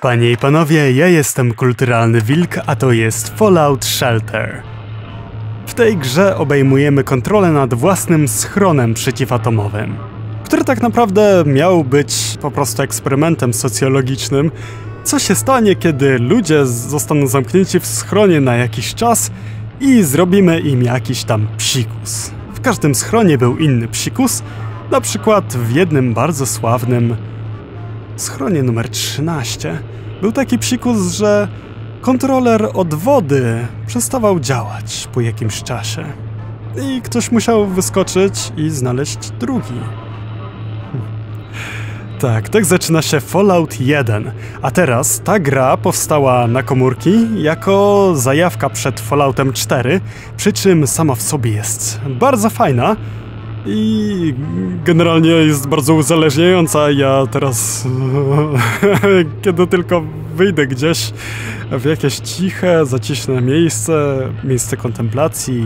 Panie i panowie, ja jestem Kulturalny Wilk, a to jest Fallout Shelter. W tej grze obejmujemy kontrolę nad własnym schronem przeciwatomowym, który tak naprawdę miał być po prostu eksperymentem socjologicznym. Co się stanie, kiedy ludzie zostaną zamknięci w schronie na jakiś czas i zrobimy im jakiś tam psikus. W każdym schronie był inny psikus, na przykład w jednym bardzo sławnym schronie numer 13 był taki psikus, że kontroler od wody przestawał działać po jakimś czasie. I ktoś musiał wyskoczyć i znaleźć drugi. Tak, tak zaczyna się Fallout 1. A teraz ta gra powstała na komórki jako zajawka przed Falloutem 4, przy czym sama w sobie jest bardzo fajna i generalnie jest bardzo uzależniająca. Ja teraz, kiedy tylko wyjdę gdzieś w jakieś ciche, zaciszne miejsce, miejsce kontemplacji,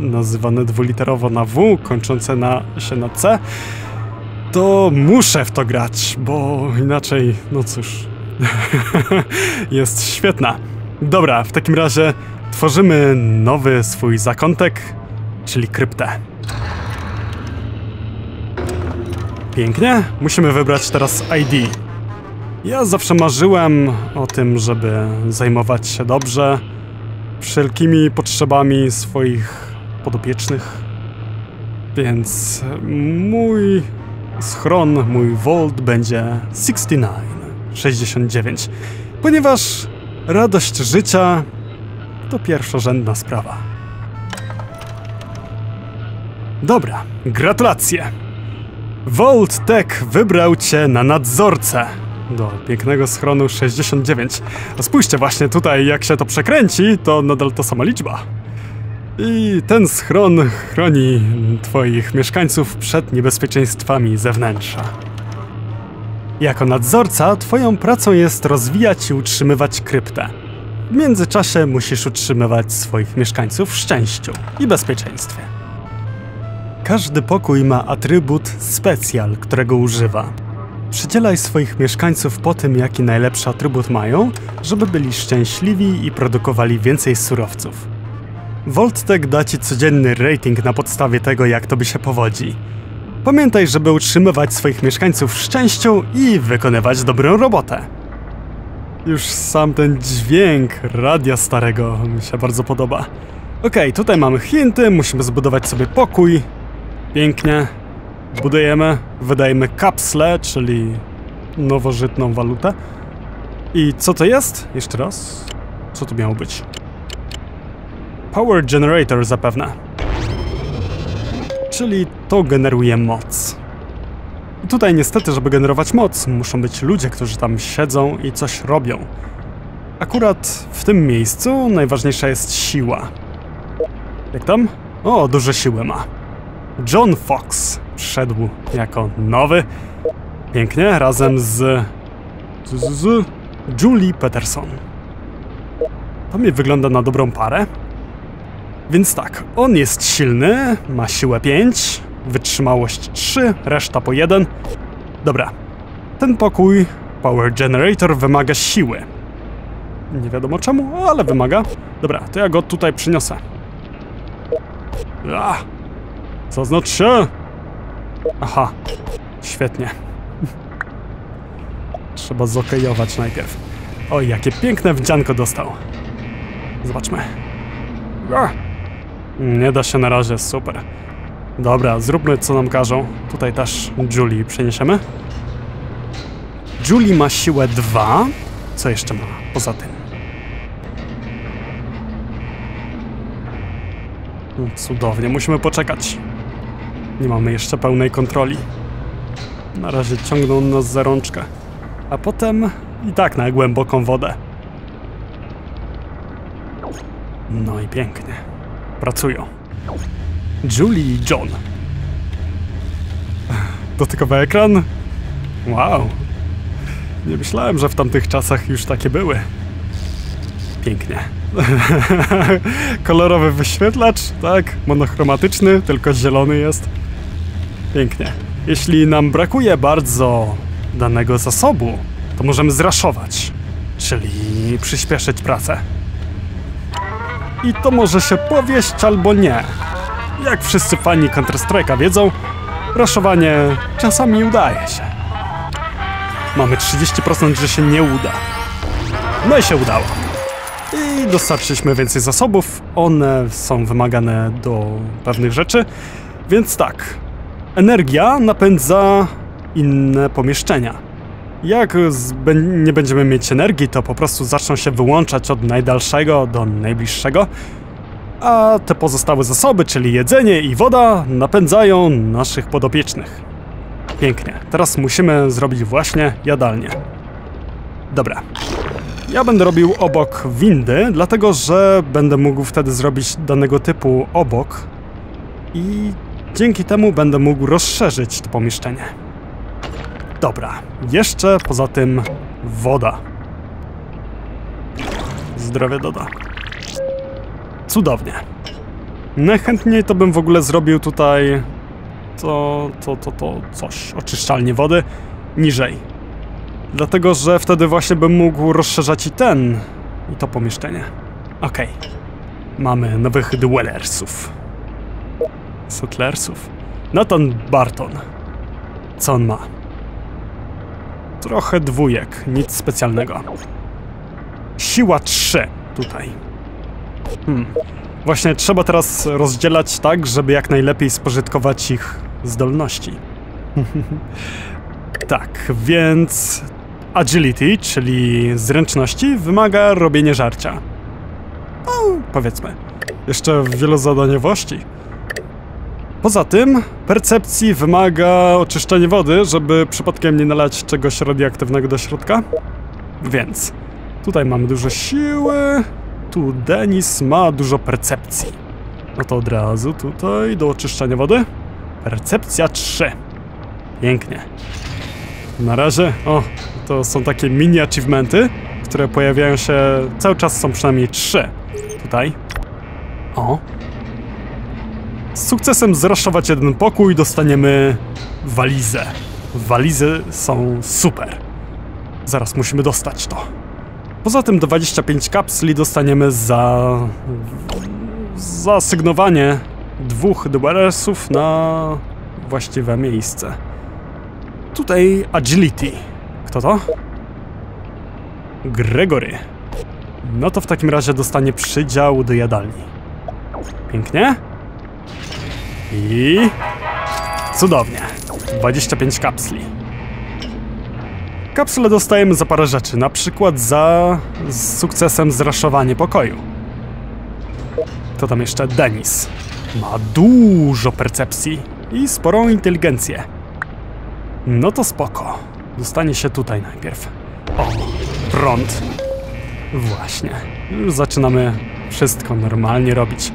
nazywane dwuliterowo na W, kończące na, się na C, to muszę w to grać, bo inaczej, no cóż, jest świetna. Dobra, w takim razie tworzymy nowy swój zakątek, czyli kryptę. Pięknie. Musimy wybrać teraz ID. Ja zawsze marzyłem o tym, żeby zajmować się dobrze wszelkimi potrzebami swoich podopiecznych. Więc mój schron, mój vault będzie 69, 69, ponieważ radość życia to pierwszorzędna sprawa. Dobra, gratulacje! Vault Tech wybrał cię na nadzorcę do pięknego schronu 69. A spójrzcie właśnie tutaj, jak się to przekręci, to nadal ta sama liczba. I ten schron chroni twoich mieszkańców przed niebezpieczeństwami zewnętrza. Jako nadzorca, twoją pracą jest rozwijać i utrzymywać kryptę. W międzyczasie musisz utrzymywać swoich mieszkańców w szczęściu i bezpieczeństwie. Każdy pokój ma atrybut specjal, którego używa. Przydzielaj swoich mieszkańców po tym, jaki najlepszy atrybut mają, żeby byli szczęśliwi i produkowali więcej surowców. Volttek da Ci codzienny rating na podstawie tego, jak Tobie się powodzi. Pamiętaj, żeby utrzymywać swoich mieszkańców w szczęściu i wykonywać dobrą robotę. Już sam ten dźwięk radia starego mi się bardzo podoba. Okej, okay, tutaj mamy hinty, musimy zbudować sobie pokój. Pięknie. Budujemy, wydajemy kapsle, czyli nowożytną walutę. I co to jest? Jeszcze raz. Co to miało być? Power generator zapewne. Czyli to generuje moc. I tutaj niestety, żeby generować moc, muszą być ludzie, którzy tam siedzą i coś robią. Akurat w tym miejscu najważniejsza jest siła. Jak tam? O, duże siły ma. John Fox przyszedł jako nowy. Pięknie, razem z, z, z Julie Peterson. To mi wygląda na dobrą parę. Więc tak, on jest silny, ma siłę 5, wytrzymałość 3, reszta po 1. Dobra, ten pokój, Power Generator, wymaga siły. Nie wiadomo czemu, ale wymaga. Dobra, to ja go tutaj przyniosę. Zaznacz się! Aha, świetnie. Trzeba zokejować najpierw. Oj, jakie piękne wdzianko dostał. Zobaczmy. Nie da się na razie, super. Dobra, zróbmy co nam każą. Tutaj też Julie przeniesiemy. Julie ma siłę 2. Co jeszcze ma poza tym? Cudownie, musimy poczekać. Nie mamy jeszcze pełnej kontroli. Na razie ciągną nas za rączkę. A potem i tak na głęboką wodę. No i pięknie. Pracują. Julie i John. Dotykowy ekran? Wow. Nie myślałem, że w tamtych czasach już takie były. Pięknie. Kolorowy wyświetlacz, tak? Monochromatyczny, tylko zielony jest. Pięknie. Jeśli nam brakuje bardzo danego zasobu, to możemy zraszować. czyli przyspieszyć pracę. I to może się powieść albo nie. Jak wszyscy fani Counter-Strike'a wiedzą, raszowanie czasami udaje się. Mamy 30%, że się nie uda. No i się udało. I dostarczyliśmy więcej zasobów. One są wymagane do pewnych rzeczy. Więc tak. Energia napędza inne pomieszczenia. Jak nie będziemy mieć energii, to po prostu zaczną się wyłączać od najdalszego do najbliższego, a te pozostałe zasoby, czyli jedzenie i woda, napędzają naszych podopiecznych. Pięknie. Teraz musimy zrobić właśnie jadalnię. Dobra. Ja będę robił obok windy, dlatego że będę mógł wtedy zrobić danego typu obok i dzięki temu będę mógł rozszerzyć to pomieszczenie. Dobra, jeszcze poza tym woda. Zdrowie doda. Cudownie. Najchętniej to bym w ogóle zrobił tutaj to, to, to, to coś, oczyszczalnie wody niżej. Dlatego, że wtedy właśnie bym mógł rozszerzać i ten, i to pomieszczenie. Okej. Okay. Mamy nowych dwellersów. Settlersów. Nathan Barton. Co on ma? Trochę dwójek, nic specjalnego. Siła 3 tutaj. Hmm. Właśnie trzeba teraz rozdzielać tak, żeby jak najlepiej spożytkować ich zdolności. tak, więc agility, czyli zręczności, wymaga robienia żarcia. No, powiedzmy. Jeszcze wielozadaniowości. Poza tym, percepcji wymaga oczyszczenie wody, żeby przypadkiem nie nalać czegoś radioaktywnego do środka. Więc tutaj mamy dużo siły, tu Denis ma dużo percepcji. No to od razu tutaj do oczyszczania wody. Percepcja 3. Pięknie. Na razie, o, to są takie mini achievementy, które pojawiają się, cały czas są przynajmniej 3. Tutaj. O, z sukcesem zraszować jeden pokój dostaniemy walizę. Walizy są super. Zaraz musimy dostać to. Poza tym 25 kapsli dostaniemy za... zasygnowanie dwóch dwerersów na właściwe miejsce. Tutaj agility. Kto to? Gregory. No to w takim razie dostanie przydział do jadalni. Pięknie. I... Cudownie. 25 kapsli. Kapsule dostajemy za parę rzeczy, na przykład za z sukcesem zraszowanie pokoju. To tam jeszcze Denis. Ma dużo percepcji i sporą inteligencję. No to spoko. Dostanie się tutaj najpierw. O, prąd. Właśnie. Już zaczynamy wszystko normalnie robić.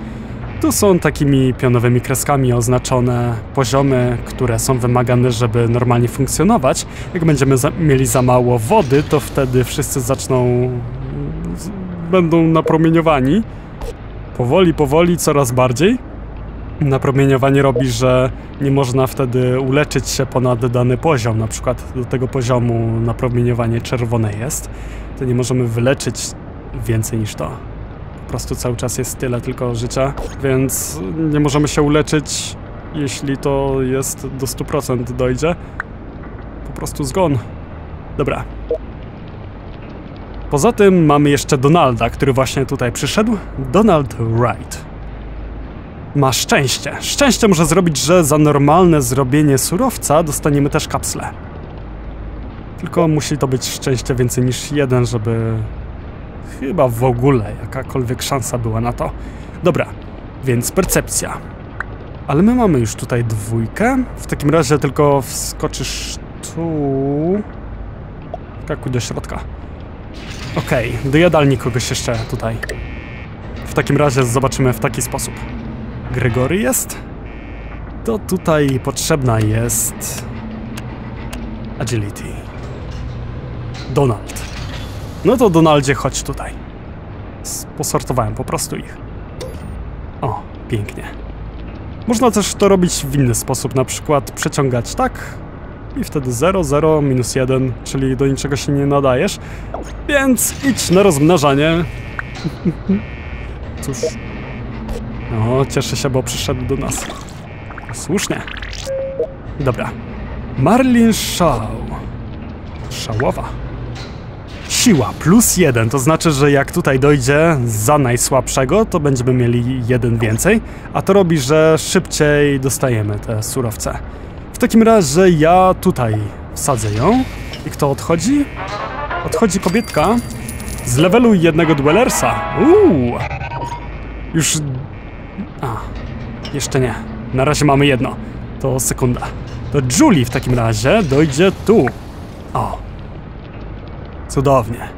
Tu są takimi pionowymi kreskami oznaczone poziomy, które są wymagane, żeby normalnie funkcjonować. Jak będziemy za mieli za mało wody, to wtedy wszyscy zaczną... będą napromieniowani. Powoli, powoli, coraz bardziej. Napromieniowanie robi, że nie można wtedy uleczyć się ponad dany poziom. Na przykład do tego poziomu napromieniowanie czerwone jest. To nie możemy wyleczyć więcej niż to. Po prostu cały czas jest tyle tylko życia, więc nie możemy się uleczyć, jeśli to jest do 100% dojdzie. Po prostu zgon. Dobra. Poza tym mamy jeszcze Donalda, który właśnie tutaj przyszedł. Donald Wright. Ma szczęście. Szczęście może zrobić, że za normalne zrobienie surowca dostaniemy też kapsle. Tylko musi to być szczęście więcej niż jeden, żeby Chyba w ogóle jakakolwiek szansa była na to. Dobra, więc percepcja. Ale my mamy już tutaj dwójkę. W takim razie tylko wskoczysz tu... Kakuj do środka. Okej, okay, do jadalni kogoś jeszcze tutaj. W takim razie zobaczymy w taki sposób. Gregory jest? To tutaj potrzebna jest... Agility. Donald. No to Donaldzie, chodź tutaj. Posortowałem po prostu ich. O, pięknie. Można też to robić w inny sposób, na przykład przeciągać tak i wtedy 0, 0, minus 1, czyli do niczego się nie nadajesz. Więc idź na rozmnażanie. Cóż. No, cieszę się, bo przyszedł do nas. Słusznie. Dobra. Marlin Shaw. Szałowa. Siła plus jeden, to znaczy, że jak tutaj dojdzie za najsłabszego, to będziemy mieli jeden więcej, a to robi, że szybciej dostajemy te surowce. W takim razie ja tutaj wsadzę ją. I kto odchodzi? Odchodzi kobietka z levelu jednego duelersa. Uuu. Już... A, jeszcze nie. Na razie mamy jedno. To sekunda. To Julie w takim razie dojdzie tu. O. Cudownie.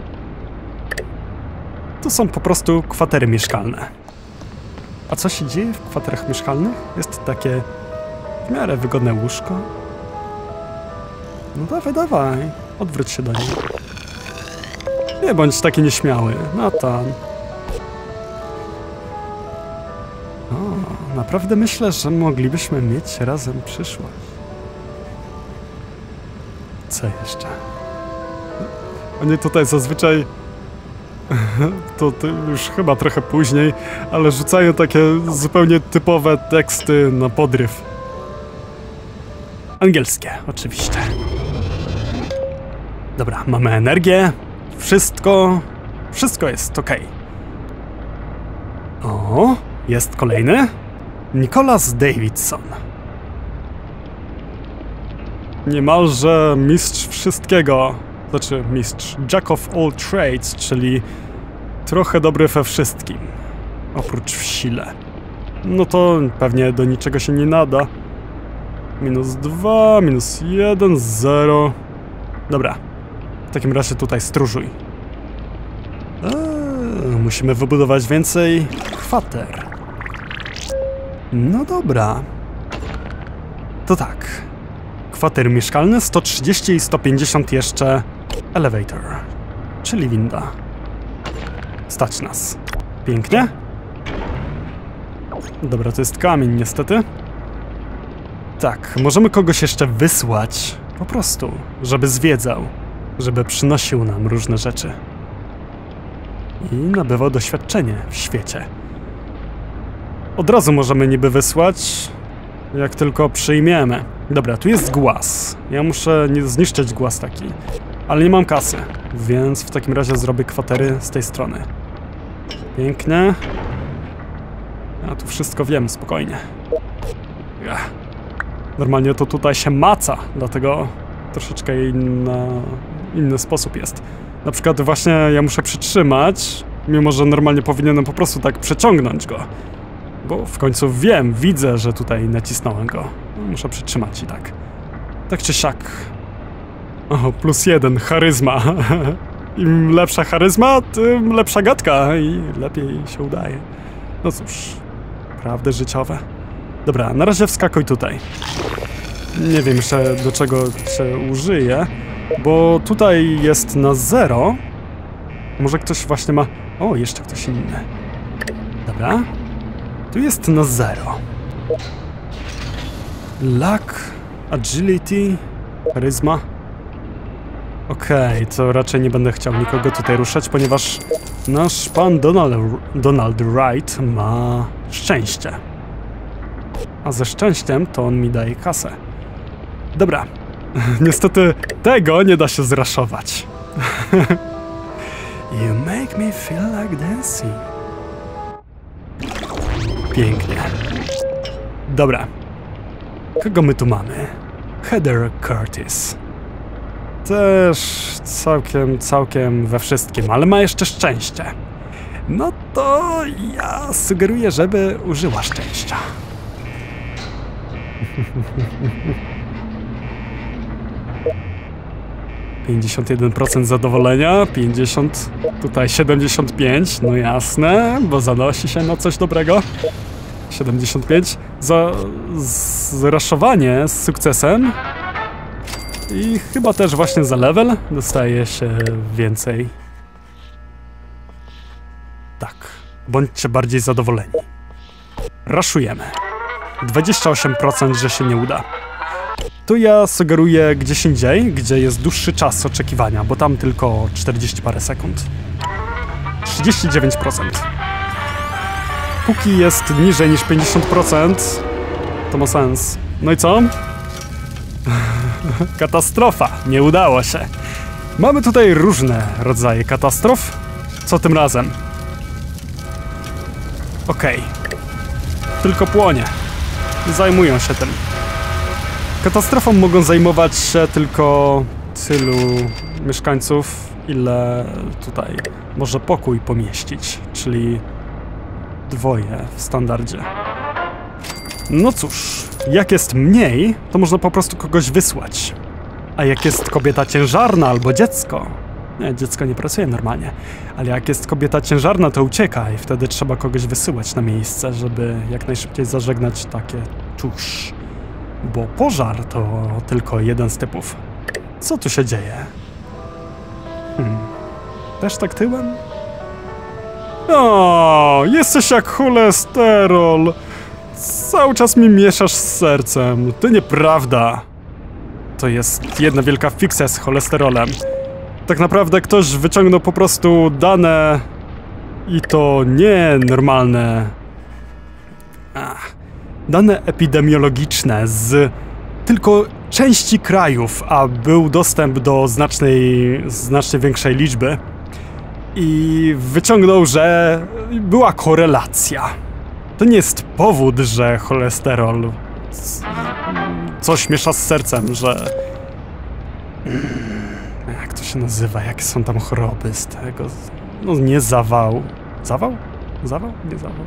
To są po prostu kwatery mieszkalne. A co się dzieje w kwaterach mieszkalnych? Jest takie w miarę wygodne łóżko. No dawaj, dawaj. Odwróć się do niej. Nie bądź taki nieśmiały. No tam. O, naprawdę myślę, że moglibyśmy mieć razem przyszłość. Co jeszcze? Oni tutaj zazwyczaj to, to, już chyba trochę później, ale rzucają takie zupełnie typowe teksty na podryw. Angielskie, oczywiście. Dobra, mamy energię, wszystko, wszystko jest ok. O, jest kolejny. Nicholas Davidson. Niemalże mistrz wszystkiego. Znaczy mistrz Jack of all trades, czyli trochę dobry we wszystkim. Oprócz w sile. No to pewnie do niczego się nie nada. Minus 2, minus 1, 0. Dobra. W takim razie tutaj stróżuj. Eee, musimy wybudować więcej kwater. No dobra. To tak. Kwatery mieszkalne 130 i 150 jeszcze elevator, czyli winda. Stać nas. Pięknie. Dobra, to jest kamień niestety. Tak, możemy kogoś jeszcze wysłać. Po prostu, żeby zwiedzał. Żeby przynosił nam różne rzeczy. I nabywał doświadczenie w świecie. Od razu możemy niby wysłać, jak tylko przyjmiemy. Dobra, tu jest głaz. Ja muszę zniszczyć głaz taki. Ale nie mam kasy, więc w takim razie zrobię kwatery z tej strony. Pięknie. Ja tu wszystko wiem, spokojnie. Ach. Normalnie to tutaj się maca, dlatego troszeczkę inna, inny sposób jest. Na przykład właśnie ja muszę przytrzymać, mimo że normalnie powinienem po prostu tak przeciągnąć go. Bo w końcu wiem, widzę, że tutaj nacisnąłem go. Muszę przytrzymać i tak. Tak czy siak. O, plus jeden, charyzma. Im lepsza charyzma, tym lepsza gadka i lepiej się udaje. No cóż, prawdy życiowe. Dobra, na razie wskakuj tutaj. Nie wiem jeszcze do czego się użyje, bo tutaj jest na zero. Może ktoś właśnie ma... O, jeszcze ktoś inny. Dobra. Tu jest na zero. Luck, agility, charyzma. Okej, okay, to raczej nie będę chciał nikogo tutaj ruszać, ponieważ nasz pan Donald, Donald Wright ma szczęście. A ze szczęściem to on mi daje kasę. Dobra. Niestety tego nie da się zraszować. you make me feel like dancing. Pięknie. Dobra. Kogo my tu mamy? Heather Curtis. Też całkiem, całkiem we wszystkim, ale ma jeszcze szczęście. No to ja sugeruję, żeby użyła szczęścia. 51% zadowolenia, 50, tutaj 75, no jasne, bo zanosi się na coś dobrego. 75, za zraszowanie z sukcesem i chyba też właśnie za level dostaje się więcej. Tak, bądźcie bardziej zadowoleni. Raszujemy. 28%, że się nie uda. To ja sugeruję gdzieś indziej, gdzie jest dłuższy czas oczekiwania, bo tam tylko 40 parę sekund. 39%. Póki jest niżej niż 50%, to ma sens. No i co? Katastrofa, nie udało się. Mamy tutaj różne rodzaje katastrof. Co tym razem? Okej. Tylko płonie. Zajmują się tym. Katastrofą mogą zajmować się tylko tylu mieszkańców, ile tutaj może pokój pomieścić, czyli dwoje w standardzie. No cóż, jak jest mniej, to można po prostu kogoś wysłać. A jak jest kobieta ciężarna albo dziecko, nie, dziecko nie pracuje normalnie, ale jak jest kobieta ciężarna, to ucieka i wtedy trzeba kogoś wysyłać na miejsce, żeby jak najszybciej zażegnać takie tuż. Bo pożar to tylko jeden z typów. Co tu się dzieje? Hmm. Też tak tyłem? O, jesteś jak cholesterol. Cały czas mi mieszasz z sercem. To nieprawda. To jest jedna wielka fikcja z cholesterolem. Tak naprawdę ktoś wyciągnął po prostu dane i to nie normalne. Dane epidemiologiczne z tylko części krajów, a był dostęp do znacznej, znacznie większej liczby. I wyciągnął, że była korelacja. To nie jest powód, że cholesterol coś miesza z sercem, że. Jak to się nazywa? Jakie są tam choroby z tego? No nie zawał. Zawał? Zawał? Nie zawał.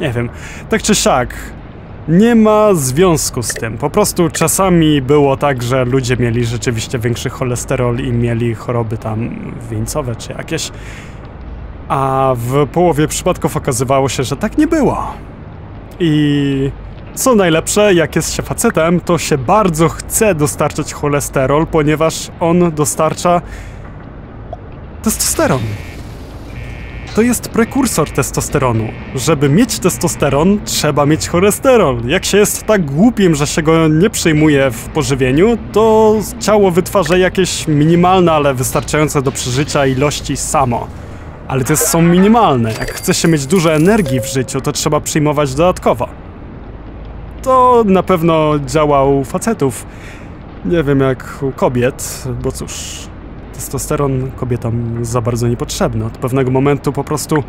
Nie wiem. Tak czy siak, nie ma związku z tym. Po prostu czasami było tak, że ludzie mieli rzeczywiście większy cholesterol i mieli choroby tam wieńcowe czy jakieś. A w połowie przypadków okazywało się, że tak nie było. I co najlepsze, jak jest się facetem, to się bardzo chce dostarczać cholesterol, ponieważ on dostarcza testosteron. To jest prekursor testosteronu. Żeby mieć testosteron, trzeba mieć cholesterol. Jak się jest tak głupim, że się go nie przyjmuje w pożywieniu, to ciało wytwarza jakieś minimalne, ale wystarczające do przeżycia ilości samo. Ale te są minimalne. Jak chce się mieć dużo energii w życiu, to trzeba przyjmować dodatkowo. To na pewno działa u facetów. Nie wiem jak u kobiet, bo cóż, testosteron kobietom za bardzo niepotrzebny. Od pewnego momentu po prostu y,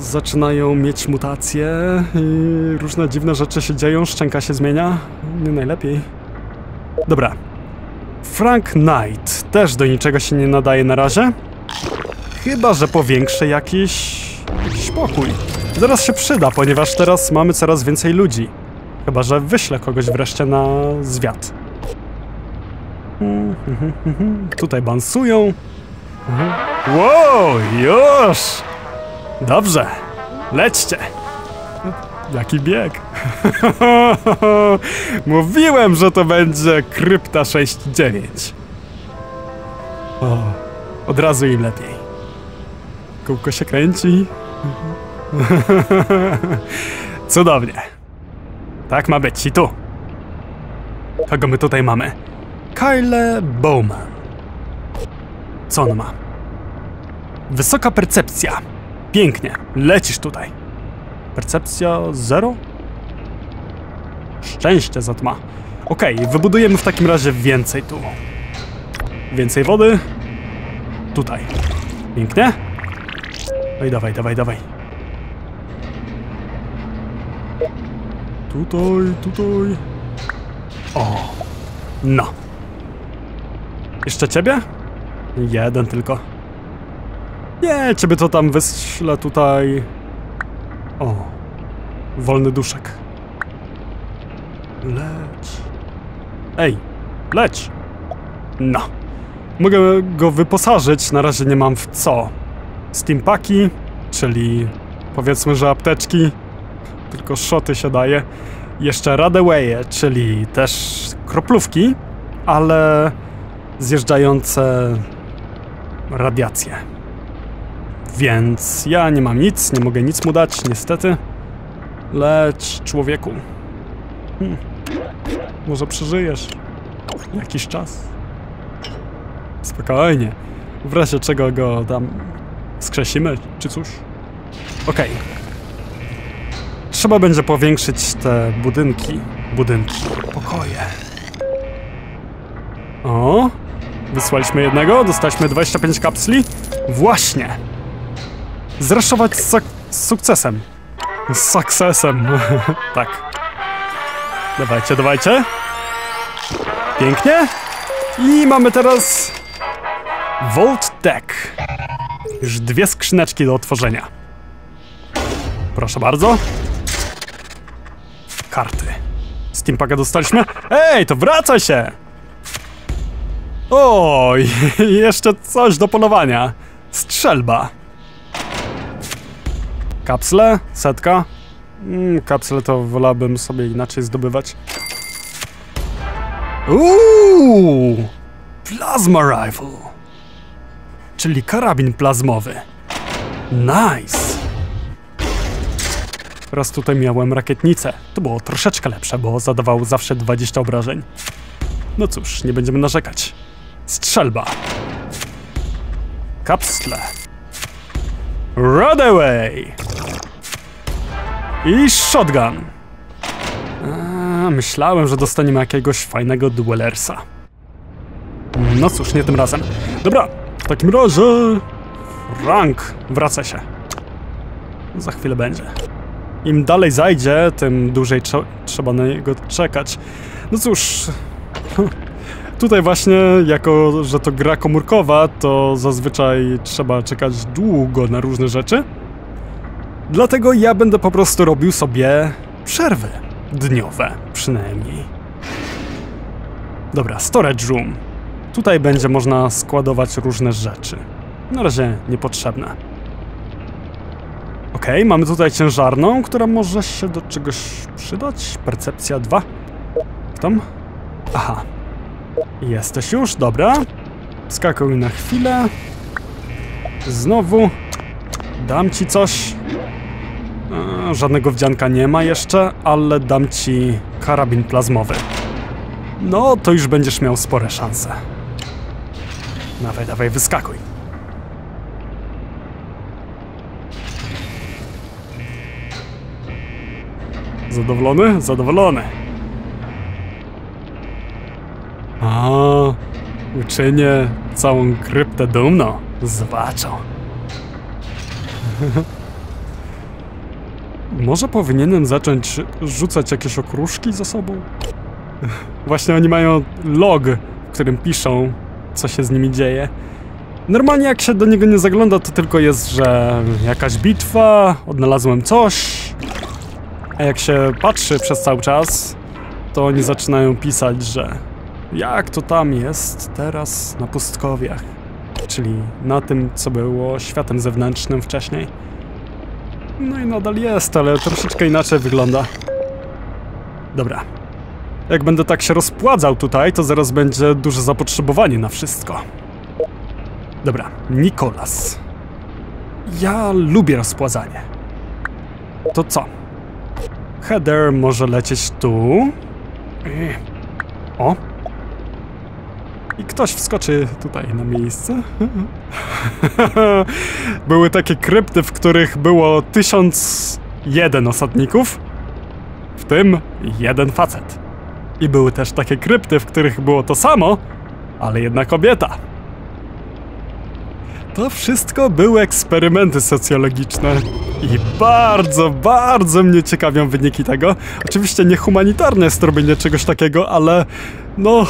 zaczynają mieć mutacje i różne dziwne rzeczy się dzieją, szczęka się zmienia. Nie najlepiej. Dobra. Frank Knight też do niczego się nie nadaje na razie. Chyba, że powiększę jakiś, jakiś pokój. Zaraz się przyda, ponieważ teraz mamy coraz więcej ludzi. Chyba, że wyślę kogoś wreszcie na zwiat. Tutaj bansują. Wow, już! Dobrze, lećcie! Jaki bieg! Mówiłem, że to będzie krypta 6-9. O, od razu im lepiej. Kółko się kręci. Cudownie. Tak ma być i tu. Kogo my tutaj mamy? Kyle Bowman. Co on ma? Wysoka percepcja. Pięknie. Lecisz tutaj. Percepcja zero? Szczęście zatma. Okej, okay, wybudujemy w takim razie więcej tu. Więcej wody. Tutaj. Pięknie. No i dawaj, dawaj, dawaj. Tutaj, tutaj. O. No. Jeszcze ciebie? Jeden tylko. Nie, ciebie to tam wyślę tutaj. O. Wolny duszek. Leć. Ej, leć. No. Mogę go wyposażyć, na razie nie mam w co. Steampaki, czyli powiedzmy, że apteczki, tylko szoty się daje. Jeszcze Radewaye, czyli też kroplówki, ale zjeżdżające radiacje. Więc ja nie mam nic, nie mogę nic mu dać, niestety. Leć człowieku. Hmm. Może przeżyjesz. Jakiś czas. Spokojnie. W razie czego go tam skrzesimy, czy coś. Okej. Trzeba będzie powiększyć te budynki. Budynki. Pokoje. O! Wysłaliśmy jednego, dostaliśmy 25 kapsli. Właśnie! Zraszować z, suk- z sukcesem. Z sukcesem. tak. Dawajcie, dawajcie. Pięknie. I mamy teraz... Vault Deck. Już dwie skrzyneczki do otworzenia. Proszę bardzo. Karty. Steampaka dostaliśmy. Ej, to wraca się! Oj, jeszcze coś do polowania. Strzelba. Kapsle, setka. Mm, kapsle to wolałbym sobie inaczej zdobywać. Uuu! Plasma rifle. Czyli karabin plazmowy. Nice! Raz tutaj miałem rakietnicę. To było troszeczkę lepsze, bo zadawał zawsze 20 obrażeń. No cóż, nie będziemy narzekać. Strzelba. Kapsle. Rodaway. I shotgun. A, myślałem, że dostaniemy jakiegoś fajnego duelersa. No cóż, nie tym razem. Dobra, w takim razie... Rank, wraca się. Za chwilę będzie. Im dalej zajdzie, tym dłużej trze trzeba na niego czekać. No cóż... Tutaj właśnie, jako że to gra komórkowa, to zazwyczaj trzeba czekać długo na różne rzeczy. Dlatego ja będę po prostu robił sobie przerwy. Dniowe, przynajmniej. Dobra, storage room. Tutaj będzie można składować różne rzeczy. Na razie niepotrzebne. Ok, mamy tutaj ciężarną, która może się do czegoś przydać. Percepcja 2. Tam? Aha. Jesteś już, dobra. Skakuj na chwilę. Znowu. Dam ci coś. E, żadnego wdzianka nie ma jeszcze, ale dam ci karabin plazmowy. No, to już będziesz miał spore szanse. Dawaj, dawaj, wyskakuj. Zadowolony? Zadowolony. A, uczynię całą kryptę dumną. Zobaczą. Może powinienem zacząć rzucać jakieś okruszki za sobą? Właśnie oni mają log, w którym piszą, co się z nimi dzieje. Normalnie jak się do niego nie zagląda, to tylko jest, że jakaś bitwa, odnalazłem coś. A jak się patrzy przez cały czas, to oni zaczynają pisać, że jak to tam jest teraz na pustkowiach, czyli na tym, co było światem zewnętrznym wcześniej. No i nadal jest, ale troszeczkę inaczej wygląda. Dobra. Jak będę tak się rozpładzał tutaj, to zaraz będzie duże zapotrzebowanie na wszystko. Dobra, Nikolas. Ja lubię rozpładzanie. To co? Header może lecieć tu. O! I ktoś wskoczy tutaj na miejsce. Były takie krypty, w których było 1001 osadników, w tym jeden facet. I były też takie krypty, w których było to samo, ale jedna kobieta. To wszystko były eksperymenty socjologiczne i bardzo, bardzo mnie ciekawią wyniki tego. Oczywiście nie humanitarne jest robienie czegoś takiego, ale no,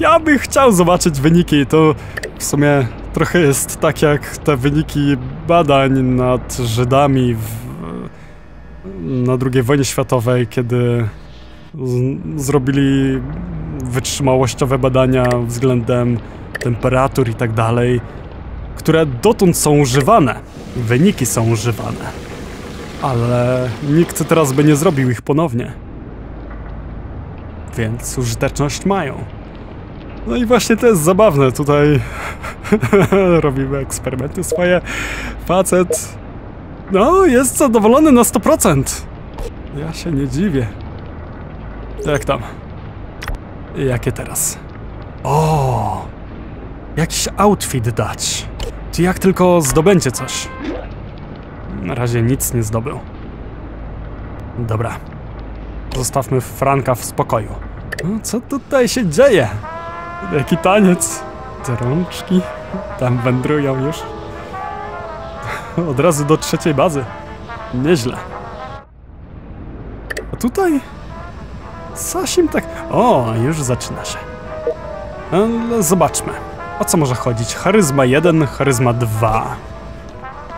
ja bym chciał zobaczyć wyniki. To w sumie trochę jest tak jak te wyniki badań nad Żydami w, na II wojnie światowej, kiedy zrobili wytrzymałościowe badania względem temperatur i tak dalej które dotąd są używane. Wyniki są używane. Ale nikt teraz by nie zrobił ich ponownie. Więc użyteczność mają. No i właśnie to jest zabawne. Tutaj robimy eksperymenty swoje. Facet. No, jest zadowolony na 100%. Ja się nie dziwię. Jak tam? Jakie teraz? O! Jakiś outfit dać. Czy jak tylko zdobędzie coś? Na razie nic nie zdobył. Dobra. Zostawmy Franka w spokoju. No, co tutaj się dzieje? Jaki taniec? Te rączki tam wędrują już. Od razu do trzeciej bazy. Nieźle. A tutaj? Coś im tak... O, już zaczyna się. Zobaczmy. O co może chodzić? Charyzma 1, charyzma 2.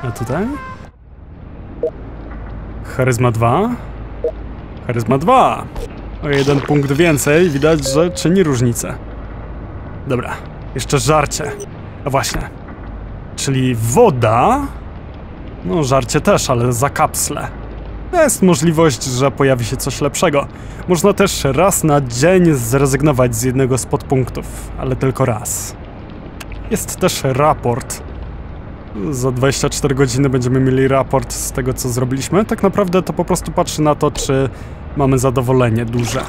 A tutaj? Charyzma 2. Charyzma 2. O jeden punkt więcej, widać, że czyni różnicę. Dobra, jeszcze żarcie. A właśnie. Czyli woda. No, żarcie też, ale za kapsle. Jest możliwość, że pojawi się coś lepszego. Można też raz na dzień zrezygnować z jednego z podpunktów, ale tylko raz. Jest też raport. Za 24 godziny będziemy mieli raport z tego, co zrobiliśmy. Tak naprawdę to po prostu patrzy na to, czy mamy zadowolenie duże.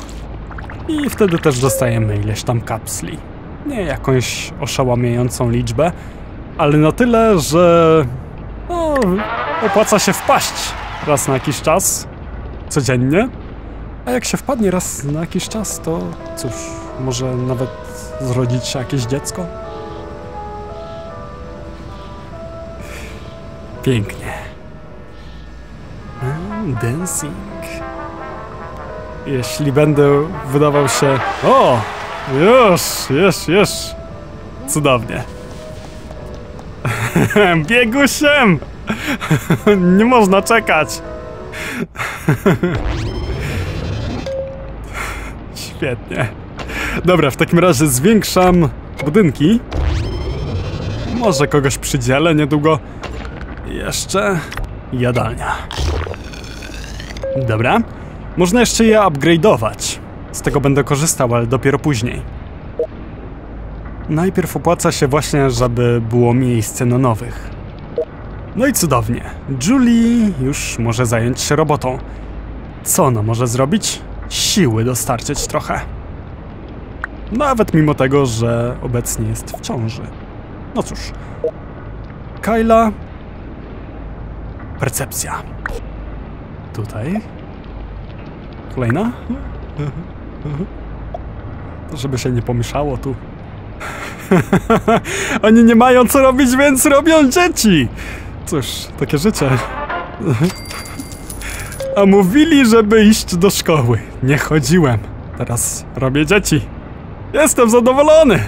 I wtedy też dostajemy ileś tam kapsli. Nie jakąś oszałamiającą liczbę, ale na tyle, że no, opłaca się wpaść raz na jakiś czas, codziennie. A jak się wpadnie raz na jakiś czas, to cóż, może nawet zrodzić się jakieś dziecko? Pięknie. Mm, Dancing. Jeśli będę wydawał się... O! Już, już, już. Cudownie. Biegusiem! Nie można czekać. Świetnie. Dobra, w takim razie zwiększam budynki. Może kogoś przydzielę niedługo. Jeszcze jadalnia. Dobra. Można jeszcze je upgrade'ować. Z tego będę korzystał, ale dopiero później. Najpierw opłaca się właśnie, żeby było miejsce na nowych. No i cudownie. Julie już może zająć się robotą. Co ona może zrobić? Siły dostarczyć trochę. Nawet mimo tego, że obecnie jest w ciąży. No cóż. Kyla. Percepcja. Tutaj. Kolejna. To żeby się nie pomieszało tu. Oni nie mają co robić, więc robią dzieci! Cóż, takie życie. A mówili, żeby iść do szkoły. Nie chodziłem. Teraz robię dzieci. Jestem zadowolony!